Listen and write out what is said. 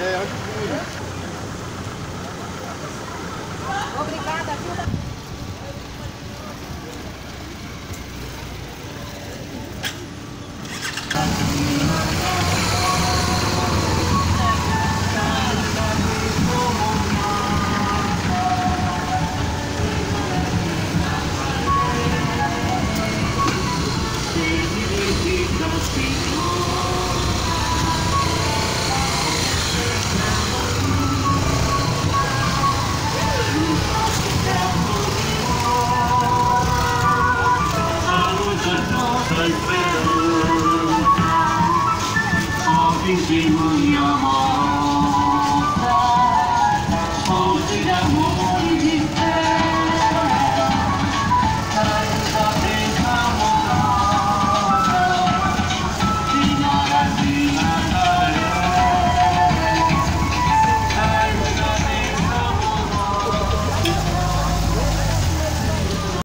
É, antes Obrigada, ajuda. Don't. Salvador, só testemunha mostra, fonte de amor.